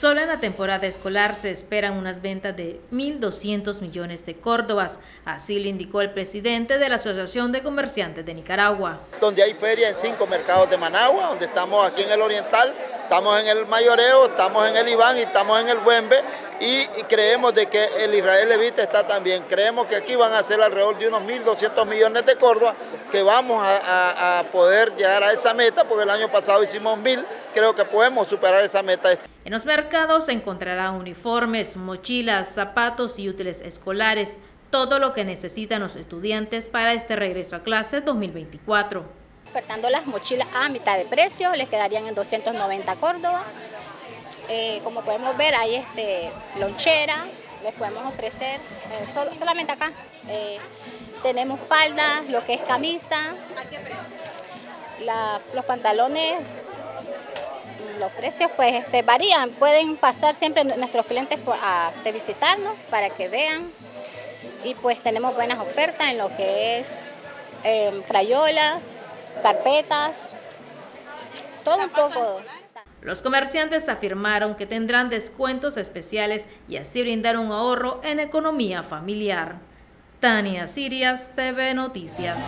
Solo en la temporada escolar se esperan unas ventas de 1.200 millones de córdobas. Así lo indicó el presidente de la Asociación de Comerciantes de Nicaragua. Donde hay feria en cinco mercados de Managua, donde estamos aquí en el Oriental, estamos en el Mayoreo, estamos en el Iván y estamos en el Buembe y, creemos de que el Israel Levite está también. Creemos que aquí van a ser alrededor de unos 1.200 millones de córdobas que vamos a, poder llegar a esa meta, porque el año pasado hicimos 1.000, creo que podemos superar esa meta. En los mercados se encontrarán uniformes, mochilas, zapatos y útiles escolares, todo lo que necesitan los estudiantes para este regreso a clase 2024. Ofertando las mochilas a mitad de precio, les quedarían en 290 Córdoba. Eh, como podemos ver, hay este, lonchera, les podemos ofrecer, eh, solamente acá. Eh, tenemos faldas, lo que es camisa, los pantalones los precios pues este, varían, pueden pasar siempre nuestros clientes a, visitarnos para que vean y pues tenemos buenas ofertas en lo que es eh, crayolas, carpetas, todo un poco. Los comerciantes afirmaron que tendrán descuentos especiales y así brindar un ahorro en economía familiar. Tania Sirias, TV Noticias.